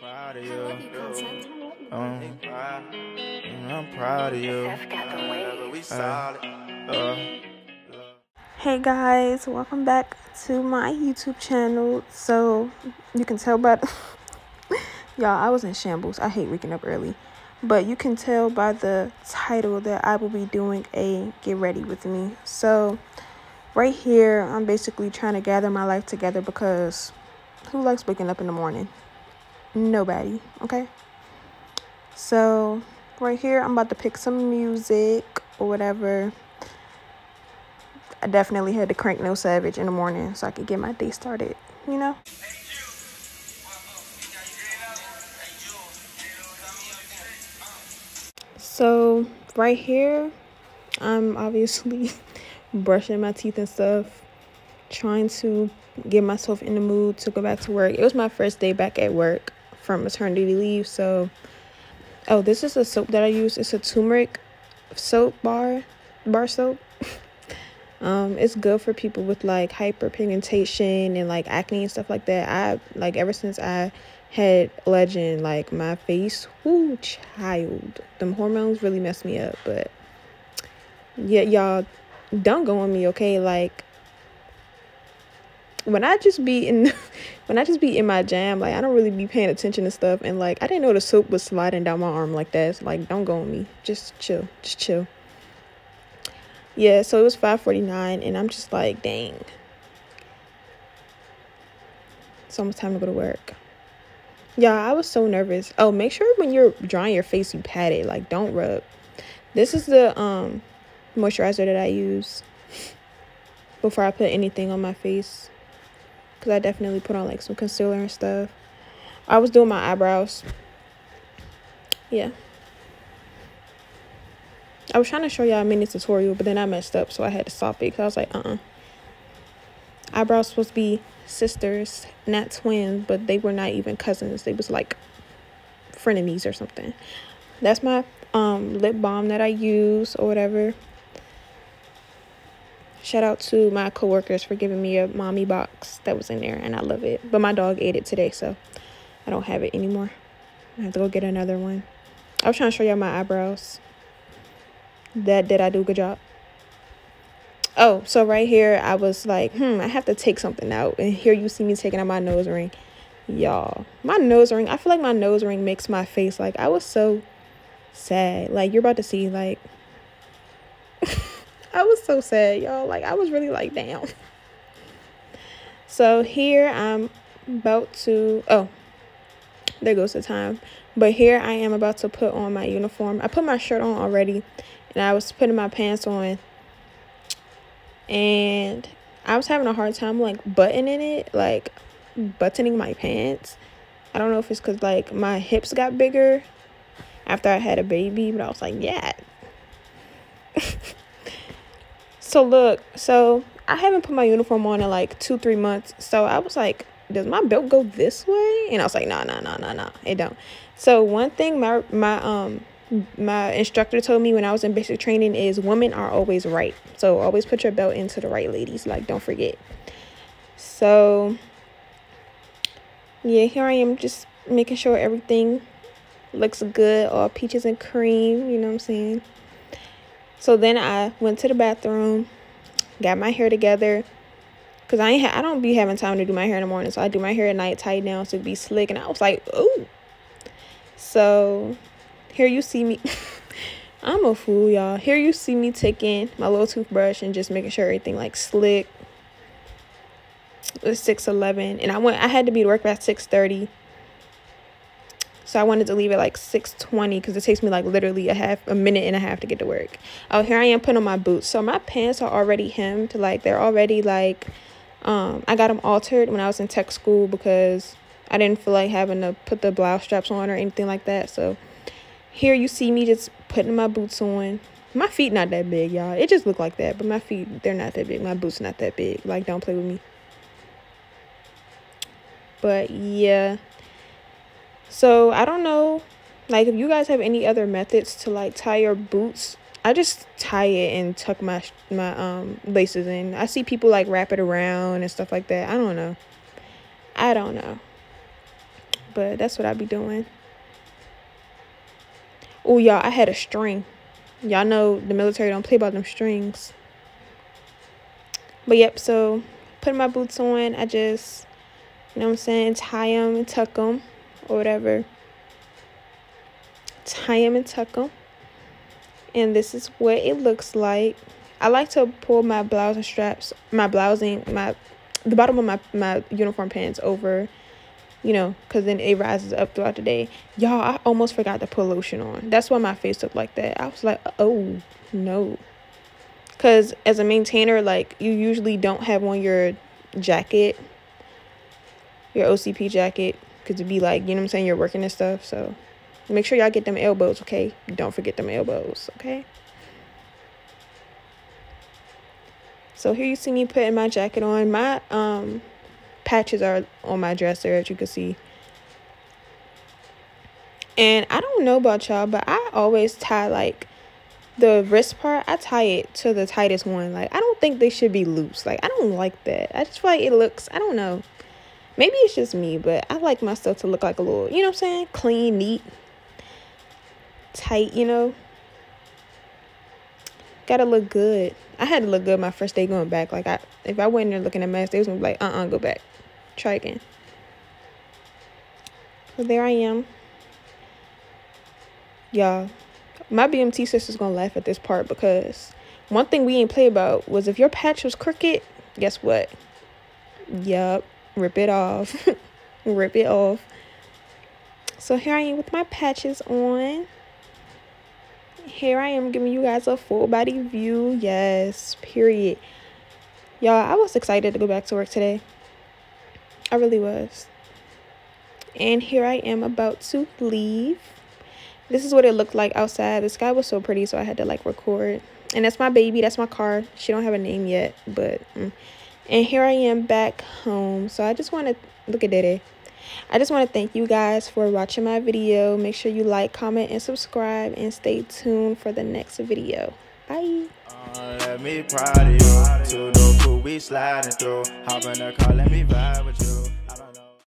proud of you. Um, I'm proud of you. Uh, uh, Hey guys, welcome back to my YouTube channel. So you can tell by y'all, I was in shambles. I hate waking up early, but you can tell by the title that I will be doing a get ready with me. So right here, I'm basically trying to gather my life together because who likes waking up in the morning? Nobody. Okay. So right here, I'm about to pick some music or whatever. I definitely had to crank No Savage in the morning so I could get my day started, you know? So, right here, I'm obviously brushing my teeth and stuff, trying to get myself in the mood to go back to work. It was my first day back at work from maternity leave, so oh, this is a soap that I use. It's a turmeric soap bar, bar soap. Um, it's good for people with like hyperpigmentation and like acne and stuff like that. I like ever since I had legend, like my face, whoo, child, them hormones really messed me up. But yeah, y'all don't go on me, okay? Like when I just be in, when I just be in my jam, like I don't really be paying attention to stuff, and like I didn't know the soap was sliding down my arm like that. So, like, don't go on me. Just chill. Just chill yeah so it was 5.49 and i'm just like dang it's almost time to go to work yeah i was so nervous oh make sure when you're drying your face you pat it like don't rub this is the um moisturizer that i use before i put anything on my face because i definitely put on like some concealer and stuff i was doing my eyebrows yeah I was trying to show y'all a mini tutorial, but then I messed up, so I had to stop it because I was like, uh-uh. Eyebrows supposed to be sisters, not twins, but they were not even cousins. They was like frenemies or something. That's my um lip balm that I use or whatever. Shout out to my coworkers for giving me a mommy box that was in there, and I love it. But my dog ate it today, so I don't have it anymore. I have to go get another one. I was trying to show y'all my eyebrows that did I do a good job? Oh, so right here I was like, hmm, I have to take something out. And here you see me taking out my nose ring. Y'all, my nose ring, I feel like my nose ring makes my face like I was so sad. Like you're about to see like I was so sad, y'all. Like I was really like, damn. So here I'm about to oh, there goes the time. But here I am about to put on my uniform. I put my shirt on already and I was putting my pants on and I was having a hard time like buttoning it, like buttoning my pants. I don't know if it's because like my hips got bigger after I had a baby, but I was like, yeah. So look, so I haven't put my uniform on in like two, three months. So I was like, does my belt go this way? And I was like, no, no, no, no, no, it don't. So one thing my my um my instructor told me when I was in basic training is women are always right. So always put your belt into the right, ladies. Like, don't forget. So, yeah, here I am just making sure everything looks good, all peaches and cream, you know what I'm saying? So then I went to the bathroom, got my hair together. Cause I ain't I don't be having time to do my hair in the morning, so I do my hair at night, tight down so it be slick. And I was like, ooh. So here you see me. I'm a fool, y'all. Here you see me taking my little toothbrush and just making sure everything like slick. It was 6:11 and I went I had to be to work at 6:30. So I wanted to leave at like 6:20 cuz it takes me like literally a half a minute and a half to get to work. Oh, here I am putting on my boots. So my pants are already hemmed, like they're already like um I got them altered when I was in tech school because I didn't feel like having to put the blouse straps on or anything like that. So here you see me just putting my boots on. My feet not that big, y'all. It just look like that, but my feet, they're not that big. My boots not that big. Like, don't play with me. But, yeah. So, I don't know. Like, if you guys have any other methods to, like, tie your boots, I just tie it and tuck my, my um laces in. I see people, like, wrap it around and stuff like that. I don't know. I don't know. but that's what I be doing. Oh, y'all, I had a string. Y'all know the military don't play about them strings. But yep, so putting my boots on, I just, you know what I'm saying, tie them and tuck them or whatever. Tie them and tuck them. And this is what it looks like. I like to pull my blouse and straps, my blousing, my the bottom of my my uniform pants over, you know, because then it rises up throughout the day. Y'all, I almost forgot to put lotion on. That's why my face looked like that. I was like, oh no, because as a maintainer, like you usually don't have on your jacket, your OCP jacket, because it'd be like, you know what I'm saying, you're working and stuff. So make sure y'all get them elbows, okay? Don't forget them elbows, okay? So here you see me putting my jacket on. My um patches are on my dresser as you can see. And I don't know about y'all, but I always tie like the wrist part, I tie it to the tightest one. Like I don't think they should be loose. Like I don't like that. I just feel like it looks, I don't know. Maybe it's just me, but I like my stuff to look like a little, you know what I'm saying? Clean, neat, tight, you know? Gotta look good. I had to look good my first day going back. Like I if I went in there looking a mess, they was gonna be like, uh uh, go back. Try again. So there I am. Y'all, my BMT sister's gonna laugh at this part because one thing we ain't play about was if your patch was crooked, guess what? Yup, rip it off. rip it off. So here I am with my patches on here I am giving you guys a full body view. Yes, period. Y'all, I was excited to go back to work today. I really was. And here I am about to leave. This is what it looked like outside. The sky was so pretty, so I had to like record. And that's my baby. That's my car. She don't have a name yet, but mm. And here I am back home. So I just want to look at Dede. I just want to thank you guys for watching my video. Make sure you like, comment, and subscribe. And stay tuned for the next video. Bye. Let me you. Two we sliding through. Hop in the car, let me vibe with you.